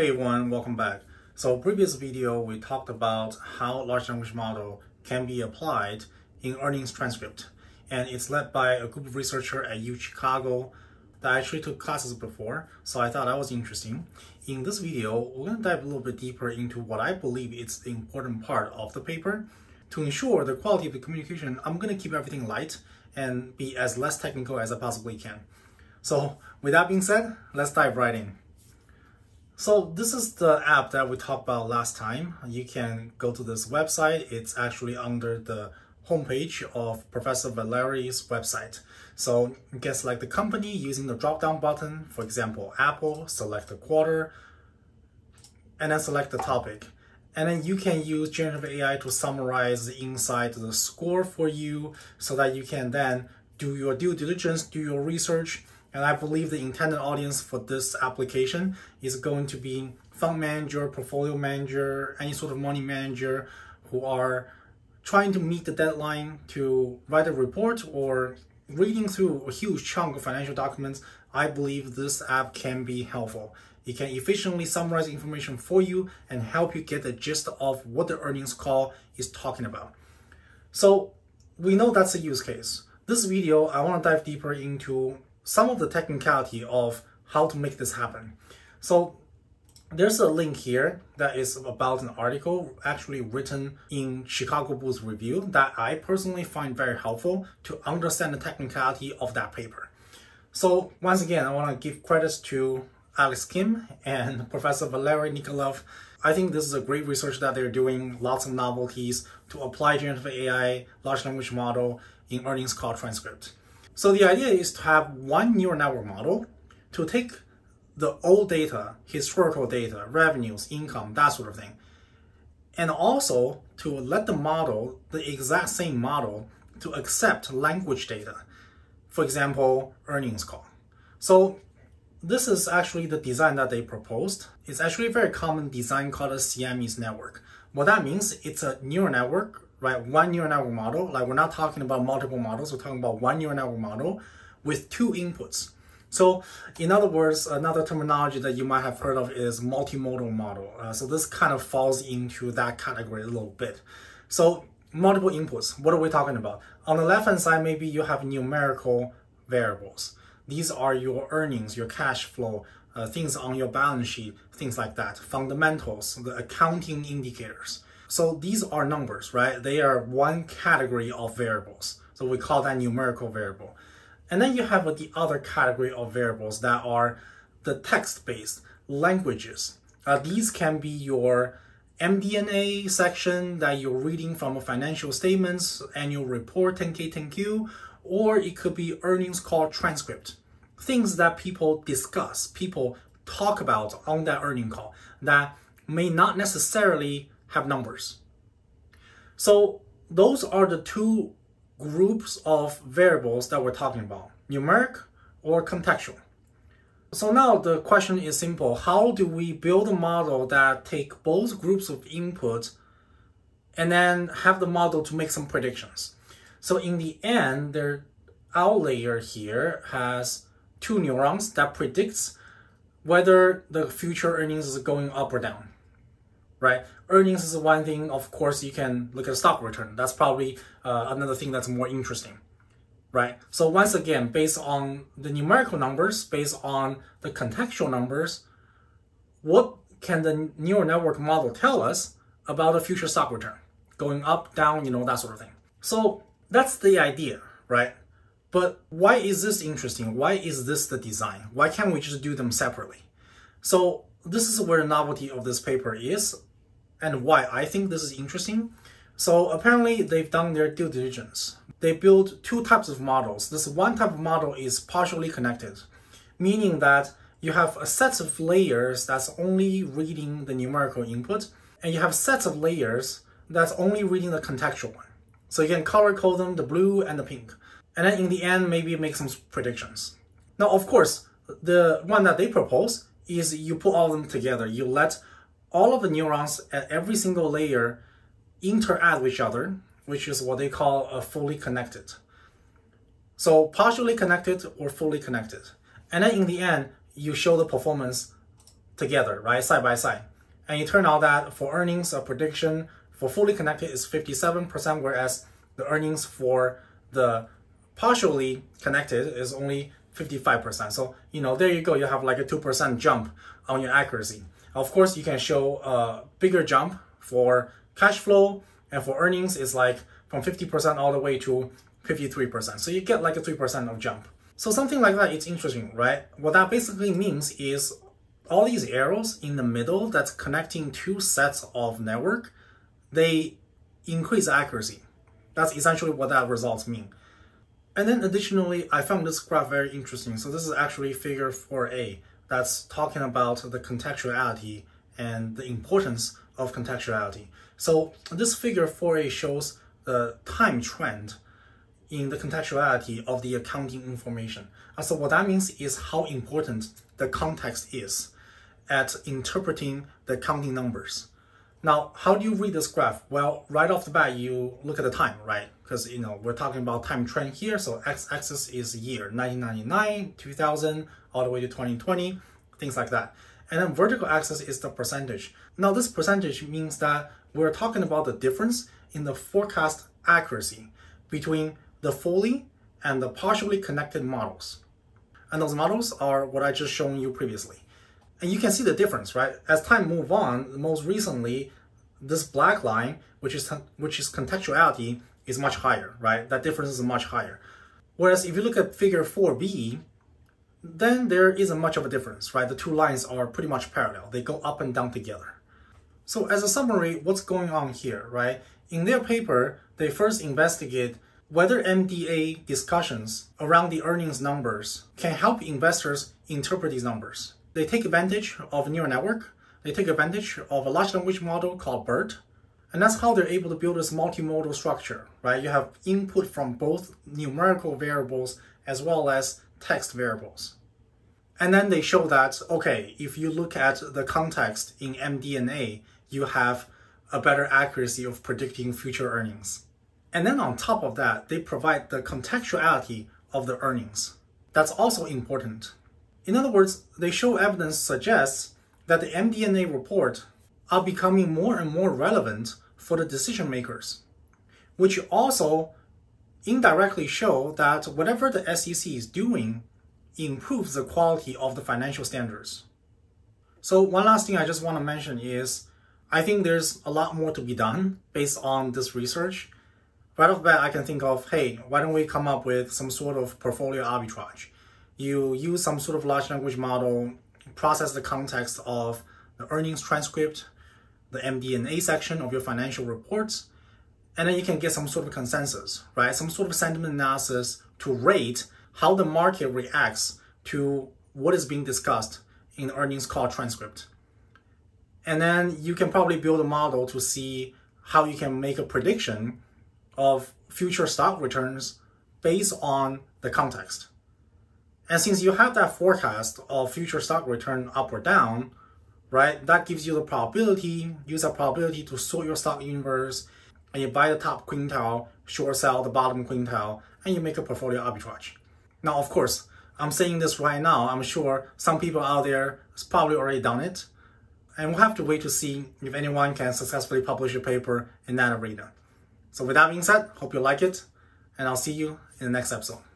Hey everyone, welcome back. So previous video, we talked about how large language model can be applied in earnings transcript. And it's led by a group of researchers at U Chicago that actually took classes before. So I thought that was interesting. In this video, we're gonna dive a little bit deeper into what I believe is the important part of the paper. To ensure the quality of the communication, I'm gonna keep everything light and be as less technical as I possibly can. So with that being said, let's dive right in. So this is the app that we talked about last time. You can go to this website. It's actually under the homepage of Professor Valeri's website. So can select the company using the drop-down button. For example, Apple, select the quarter, and then select the topic. And then you can use generative AI to summarize the inside the score for you so that you can then do your due diligence, do your research, and I believe the intended audience for this application is going to be fund manager, portfolio manager, any sort of money manager who are trying to meet the deadline to write a report or reading through a huge chunk of financial documents, I believe this app can be helpful. It can efficiently summarize information for you and help you get the gist of what the earnings call is talking about. So we know that's a use case. This video, I want to dive deeper into some of the technicality of how to make this happen. So there's a link here that is about an article actually written in Chicago Booth Review that I personally find very helpful to understand the technicality of that paper. So once again, I want to give credits to Alex Kim and Professor Valeri Nikolaev. I think this is a great research that they're doing, lots of novelties to apply generative AI, large language model in earnings call transcript. So the idea is to have one neural network model to take the old data, historical data, revenues, income, that sort of thing, and also to let the model, the exact same model, to accept language data. For example, earnings call. So this is actually the design that they proposed. It's actually a very common design called a Siamese network. What that means, it's a neural network right? One neural model, like we're not talking about multiple models, we're talking about one neural model with two inputs. So in other words, another terminology that you might have heard of is multimodal model. Uh, so this kind of falls into that category a little bit. So multiple inputs, what are we talking about? On the left-hand side, maybe you have numerical variables. These are your earnings, your cash flow, uh, things on your balance sheet, things like that, fundamentals, the accounting indicators. So these are numbers, right? They are one category of variables. So we call that numerical variable. And then you have the other category of variables that are the text-based languages. Uh, these can be your MD&A section that you're reading from a financial statements, annual report, 10K, 10Q, or it could be earnings call transcript. Things that people discuss, people talk about on that earning call that may not necessarily have numbers. So those are the two groups of variables that we're talking about, numeric or contextual. So now the question is simple. How do we build a model that take both groups of input and then have the model to make some predictions? So in the end, the outlier here has two neurons that predicts whether the future earnings is going up or down right? Earnings is one thing. Of course, you can look at stock return. That's probably uh, another thing that's more interesting, right? So once again, based on the numerical numbers, based on the contextual numbers, what can the neural network model tell us about the future stock return? Going up, down, you know, that sort of thing. So that's the idea, right? But why is this interesting? Why is this the design? Why can't we just do them separately? So this is where the novelty of this paper is and why I think this is interesting. So apparently they've done their due diligence. They built two types of models. This one type of model is partially connected, meaning that you have a set of layers that's only reading the numerical input, and you have sets of layers that's only reading the contextual one. So you can color code them the blue and the pink. And then in the end, maybe make some predictions. Now, of course, the one that they propose is you put all of them together. You let all of the neurons at every single layer interact with each other, which is what they call a fully connected. So partially connected or fully connected. And then in the end, you show the performance together, right, side by side. And it turned out that for earnings, a prediction for fully connected is 57%, whereas the earnings for the partially connected is only 55%. So, you know, there you go. You have like a 2% jump on your accuracy. Of course, you can show a bigger jump for cash flow and for earnings is like from 50% all the way to 53%. So you get like a 3% of jump. So something like that, it's interesting, right? What that basically means is all these arrows in the middle that's connecting two sets of network, they increase accuracy. That's essentially what that results mean. And then additionally, I found this graph very interesting. So this is actually figure 4a that's talking about the contextuality and the importance of contextuality. So this figure 4a shows the time trend in the contextuality of the accounting information. And so what that means is how important the context is at interpreting the accounting numbers. Now, how do you read this graph? Well, right off the bat, you look at the time, right? Because, you know, we're talking about time trend here. So x-axis is year, 1999, 2000, all the way to 2020, things like that. And then vertical axis is the percentage. Now, this percentage means that we're talking about the difference in the forecast accuracy between the fully and the partially connected models. And those models are what I just shown you previously. And you can see the difference, right? As time move on, most recently, this black line, which is which is contextuality, is much higher, right? That difference is much higher. Whereas if you look at figure 4b, then there isn't much of a difference, right? The two lines are pretty much parallel. They go up and down together. So as a summary, what's going on here, right? In their paper, they first investigate whether MDA discussions around the earnings numbers can help investors interpret these numbers. They take advantage of neural network. They take advantage of a large language model called BERT. And that's how they're able to build this multimodal structure, right? You have input from both numerical variables as well as text variables. And then they show that, okay, if you look at the context in MD&A, you have a better accuracy of predicting future earnings. And then on top of that, they provide the contextuality of the earnings. That's also important. In other words, they show evidence suggests that the MD&A report are becoming more and more relevant for the decision makers, which also indirectly show that whatever the SEC is doing improves the quality of the financial standards. So one last thing I just want to mention is I think there's a lot more to be done based on this research. Right off the bat, I can think of, hey, why don't we come up with some sort of portfolio arbitrage? You use some sort of large language model, process the context of the earnings transcript, the MD&A section of your financial reports, and then you can get some sort of consensus, right? Some sort of sentiment analysis to rate how the market reacts to what is being discussed in the earnings call transcript. And then you can probably build a model to see how you can make a prediction of future stock returns based on the context. And since you have that forecast of future stock return up or down, right, that gives you the probability, use that probability to sort your stock universe, and you buy the top quintile, short sell the bottom quintile, and you make a portfolio arbitrage. Now, of course, I'm saying this right now. I'm sure some people out there has probably already done it. And we'll have to wait to see if anyone can successfully publish a paper in that arena. So with that being said, hope you like it, and I'll see you in the next episode.